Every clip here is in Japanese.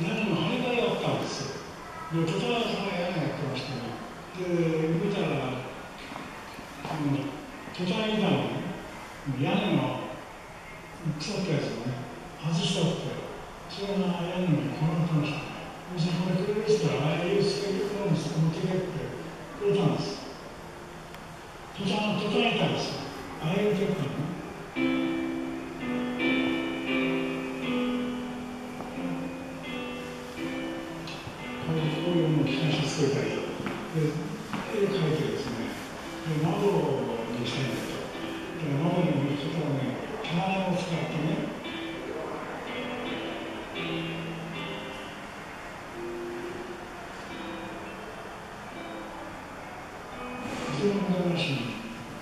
屋根の羽田だったんですよ。でとたらさんが屋根やってましたね。で見たらあのトタンのね屋根の腐ったやつをね外したってそれが屋根に転がったんですよそこでくれる人はああいうスケールの息子持ってけてくれたんです。トタントいたんですああいうとにね機関車つけたりで絵を描いてですね。で窓にしたいんだと。で窓に向けたらね。棚を使ってね。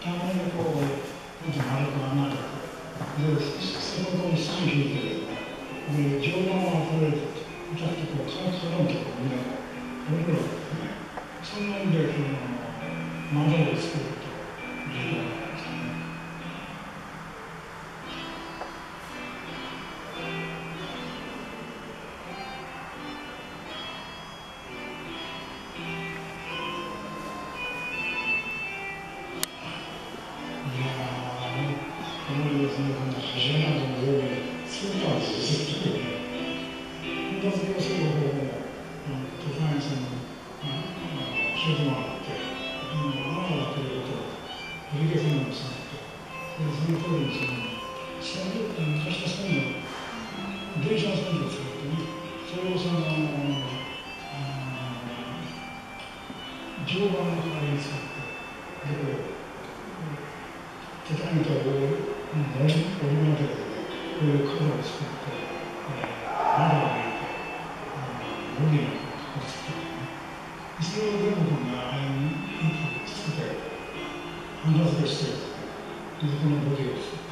棚にこうなんて丸く穴でそこに線引いてで上段を溢れるちょっとこうカラカランとこうみんなこれぐらい？ですねんなんでその窓を作るというようなんですねいやー、このですね、この柱などのようにスーパーでずっとね、教えてもらって、ああだということを取り消せなくさって、でその通りにその、線路、昔の線路、電車の線路を作ってね、それをその、常磐の代わりに使って、でこうトタン板を折り折り曲げて、こういう角を作って、窓を開いて、ボディの格好を作ってね。それを全部がああいう一歩作って、ハンダ付けして、で、このボディを作って。